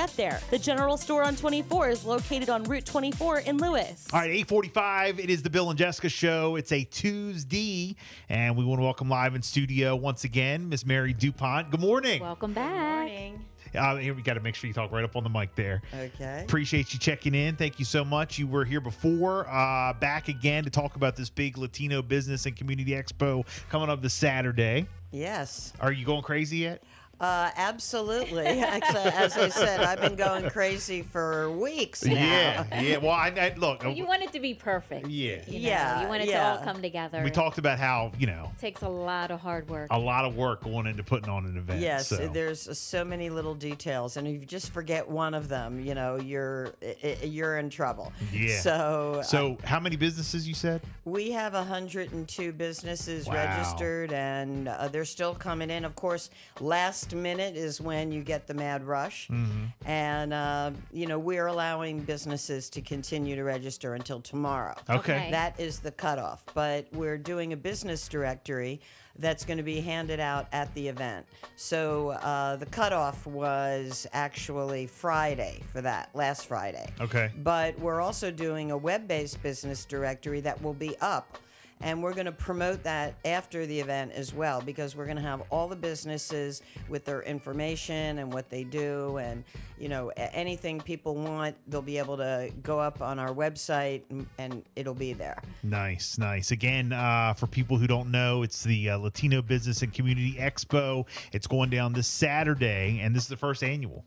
get there. The general store on 24 is located on Route 24 in Lewes. All right, 845. It is the Bill and Jessica show. It's a Tuesday, and we want to welcome live in studio once again, Miss Mary DuPont. Good morning. Welcome back. Morning. Uh, here we got to make sure you talk right up on the mic there. Okay. Appreciate you checking in. Thank you so much. You were here before, uh, back again to talk about this big Latino Business and Community Expo coming up this Saturday. Yes. Are you going crazy yet? Uh, absolutely. Actually, as I said, I've been going crazy for weeks now. Yeah, yeah. Well, I, I look. You want it to be perfect. Yeah. You know, Yeah, You want it yeah. to all come together. we talked about how you know It takes a lot of hard work. a lot of work going into putting on an event. Yes, so. there's so many little details, and if you just forget one of them, you know, you're i- i- you're in trouble. Yeah. So, uh, So, how many businesses you said? we have 102 businesses Wow. registered, and uh, they're still coming in. Of course, last minute is when you get the mad rush, Mm-hmm. and uh, you know we're allowing businesses to continue to register until tomorrow. Okay. Okay. That is the cutoff. But we're doing a business directory that's going to be handed out at the event. So uh, the cutoff was actually Friday for that, last Friday. Okay. But we're also doing a web based business directory that will be up. And we're going to promote that after the event as well because we're going to have all the businesses with their information and what they do. And, you know, anything people want, they'll be able to go up on our website and, and it'll be there. Nice, nice. Again, uh, for people who don't know, it's the uh, Latino Business and Community Expo. It's going down this Saturday, and this is the first annual.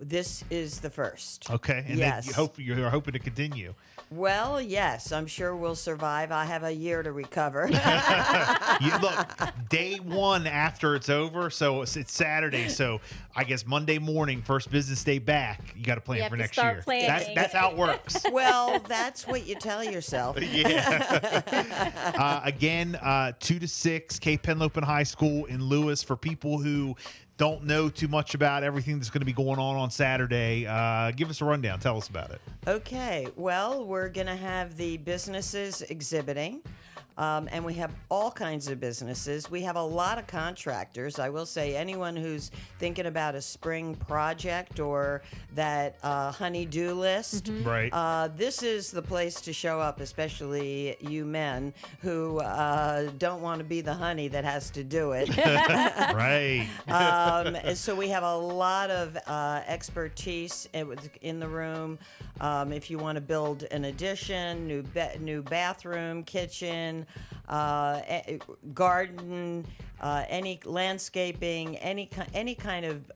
This is the first. Okay, and yes. then you hope you're hoping to continue. Well, yes, I'm sure we'll survive. I have a year to recover. You, look, day one after it's over, so it's, it's Saturday. So I guess Monday morning, first business day back, you got to plan You have for to next start year. planning. That's that's how it works. well, that's what you tell yourself. Yeah. uh, again, uh, two to six, Cape Henlopen High School in Lewes. For people who don't know too much about everything that's going to be going on on Saturday, uh, give us a rundown. Tell us about it. Okay, well, we're going to have the businesses exhibiting. Um, and we have all kinds of businesses. We have a lot of contractors. I will say, anyone who's thinking about a spring project or that uh, honey-do list, Right. Uh, this is the place to show up, especially you men who uh, don't want to be the honey that has to do it. right. um, so we have a lot of uh, expertise in in the room. Um, if you want to build an addition, new ba- new bathroom, kitchen, uh, garden, uh, any landscaping, any any kind of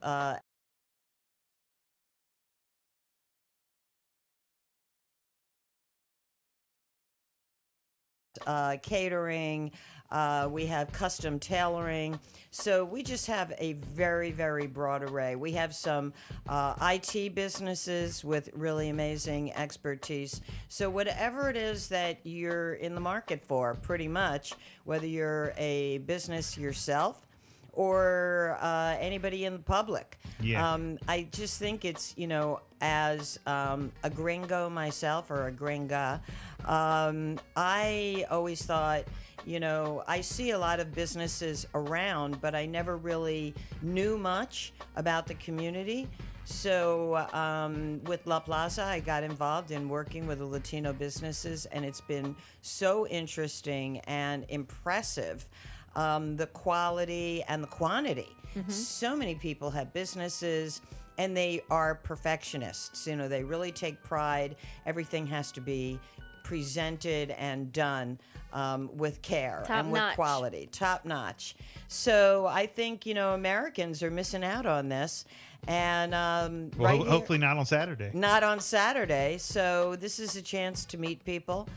uh, catering. Uh, we have custom tailoring. So we just have a very, very broad array. We have some uh, IT businesses with really amazing expertise. So, whatever it is that you're in the market for, pretty much, whether you're a business yourself, or uh, anybody in the public. Yeah. Um, I just think it's, you know, as um, a gringo myself or a gringa, um, I always thought, you know, I see a lot of businesses around, but I never really knew much about the community. So um, with La Plaza, I got involved in working with the Latino businesses, and it's been so interesting and impressive. Um, the quality and the quantity. So many people have businesses and they are perfectionists. You know, they really take pride. Everything has to be presented and done um, with care Top and with notch. quality, top notch. So I think you know Americans are missing out on this, and um, Well, right ho- here- hopefully not on Saturday. not on Saturday. So this is a chance to meet people.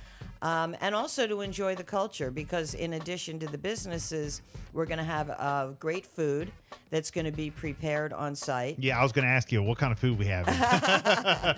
Um, and also to enjoy the culture because, in addition to the businesses, we're going to have uh, great food that's going to be prepared on site. Yeah, I was going to ask you what kind of food we have.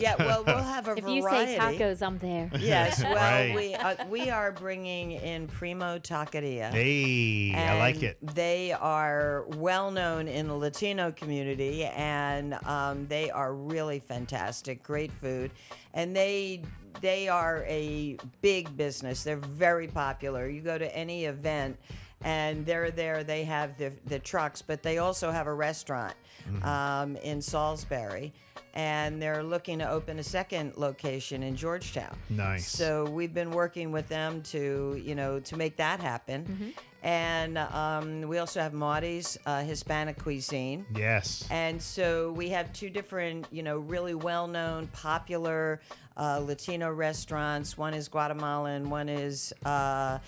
Yeah, well, we'll have a If variety. you say tacos, I'm there. Yes, well, Right. we uh, we are bringing in Primo Taqueria. hey, I like it. They are well known in the Latino community, and um, they are really fantastic. Great food, and they they are a big business. They're very popular. You go to any event, and they're there. They have the the trucks, but they also have a restaurant um, in Salisbury, and they're looking to open a second location in Georgetown. Nice. So we've been working with them to you know to make that happen, and um, we also have Maudie's uh, Hispanic cuisine. Yes. And so we have two different, you know, really well known, popular uh, Latino restaurants. One is Guatemalan, one is uh,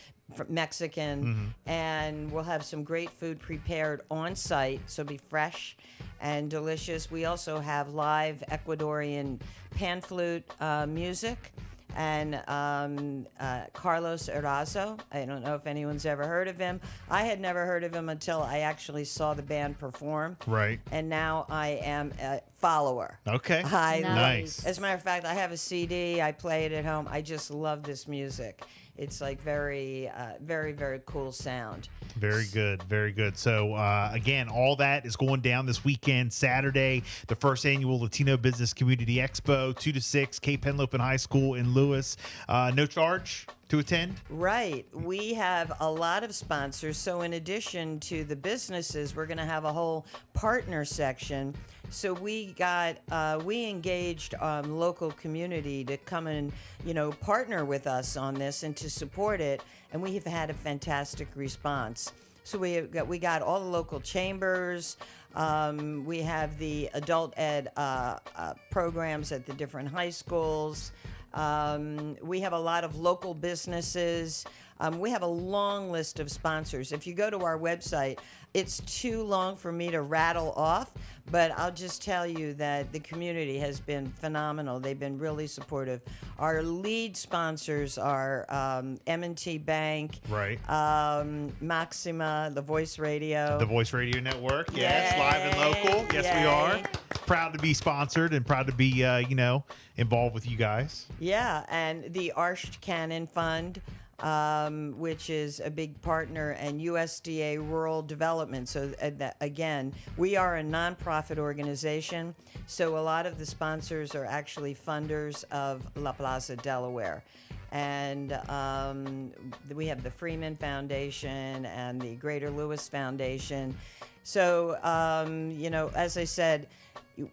Mexican. And we'll have some great food prepared on site, so be fresh and delicious. We also have live Ecuadorian pan flute uh, music and um, uh, Carlos Erazo. I don't know if anyone's ever heard of him. I had never heard of him until I actually saw the band perform. Right. And now I am a follower. Okay. I love- Nice. As a matter of fact, I have a CD. I play it at home. I just love this music. It's like very, uh, very, very cool sound. Very good, very good. So uh, again, all that is going down this weekend, Saturday, the first annual Latino Business Community Expo, two to six, Cape Henlopen High School in Lewes. Uh, no charge to attend. Right. We have a lot of sponsors. So, in addition to the businesses, we're going to have a whole partner section. So we got uh, we engaged um, local community to come and you know partner with us on this and to support it, and we have had a fantastic response. So we got we got all the local chambers. Um, we have the adult ed uh, uh, programs at the different high schools. Um, we have a lot of local businesses. Um, we have a long list of sponsors. If you go to our website, it's too long for me to rattle off, but I'll just tell you that the community has been phenomenal. They've been really supportive. Our lead sponsors are um, M&T Bank, Right. um, Maxima, The Voice Radio. The Voice Radio Network. Yes, Yay, live and local. Yes, we are. Proud to be sponsored and proud to be, uh, you know, involved with you guys. Yeah, and the Arsht Cannon Fund, um, which is a big partner, and USDA Rural Development. So, uh, that, again, we are a nonprofit organization, so a lot of the sponsors are actually funders of La Plaza Delaware. And um, we have the Freeman Foundation and the Greater Lewes Foundation. So, um, you know, as I said,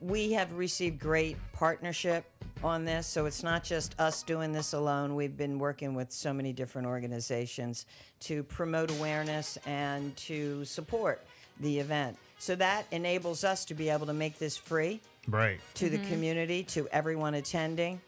we have received great partnership on this so it's not just us doing this alone. We've been working with so many different organizations to promote awareness and to support the event. So that enables us to be able to make this free Right. to the community to everyone attending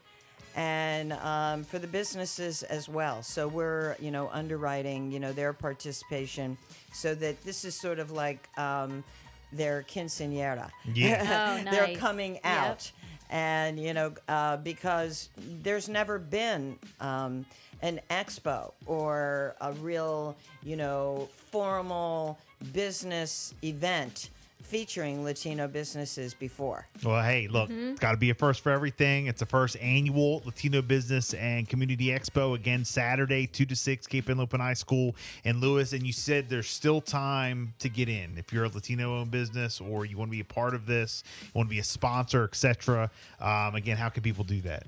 and um, for the businesses as well. So we're you know underwriting you know their participation so that this is sort of like um, their quinceanera Yeah. Oh, they're nice. coming Yep. out and you know uh, because there's never been um, an expo or a real you know formal business event featuring latino businesses before Well, hey, look, Mm-hmm. it's got to be a first for everything. It's the first annual Latino Business and Community Expo again Saturday, two to six, Cape Henlopen High School in Lewes. And you said there's still time to get in if you're a Latino-owned business or you want to be a part of this, you want to be a sponsor, etc. Um, again, how can people do that?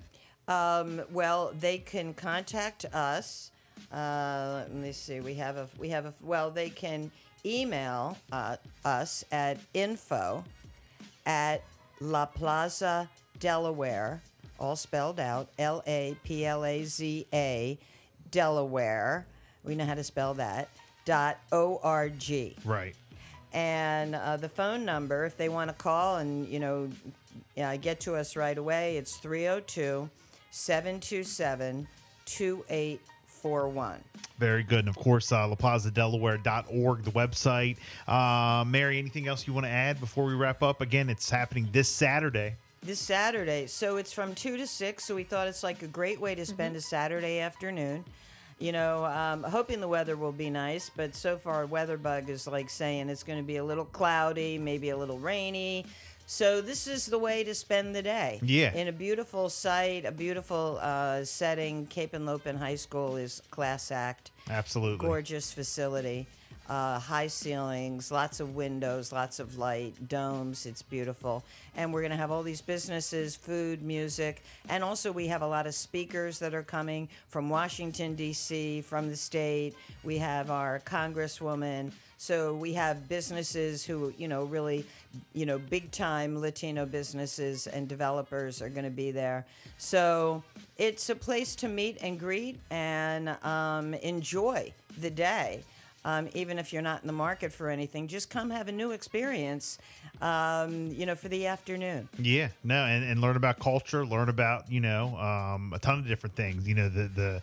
Um, well, they can contact us. Uh, let me see. We have a we have a well. They can email uh, us at info at La Plaza Delaware, all spelled out L A P L A Z A Delaware. We know how to spell that. Dot O R G Right. and uh, the phone number if they want to call and you know uh, get to us right away it's 302-727-2841 Very good. And of course, uh, laplazadelaware.org, the website. Uh, Mary, anything else you want to add before we wrap up? Again, it's happening this Saturday. this saturday so it's from 2 to 6 so we thought it's like a great way to spend a saturday afternoon you know um, hoping the weather will be nice but so far weatherbug is like saying it's going to be a little cloudy maybe a little rainy so this is the way to spend the day Yeah. in a beautiful site a beautiful uh, setting Cape Henlopen high school is class act Absolutely. gorgeous facility. Uh, high ceilings, lots of windows, lots of light, domes. It's beautiful. And we're going to have all these businesses, food, music, and also we have a lot of speakers that are coming from Washington, D.C., from the state. We have our Congresswoman. So we have businesses who, you know, really, you know, big time Latino businesses and developers are going to be there. So it's a place to meet and greet and um, enjoy the day. Um, even if you're not in the market for anything, just come have a new experience, um, you know, for the afternoon. Yeah, no, and, and learn about culture, learn about you know um, a ton of different things. You know the the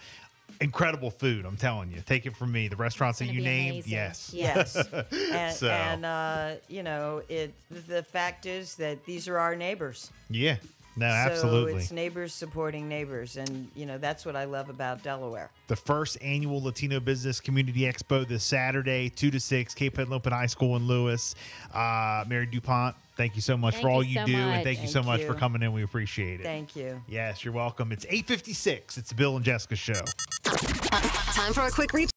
incredible food. I'm telling you, take it from me. The restaurants that you be named, amazing. yes, Yes, and, So- and uh, you know, it. The fact is that these are our neighbors. yeah, no, absolutely. So it's neighbors supporting neighbors, and you know that's what I love about Delaware. the first annual Latino Business Community Expo this Saturday, two to six, Cape Henlopen High School in Lewes. Uh, Mary Dupont, thank you so much Thank for all you you so do, and much. thank you so Thank much for coming in. We appreciate it. Thank you. yes, you're welcome. It's eight fifty six. It's the Bill and Jessica show. Time for a quick reach.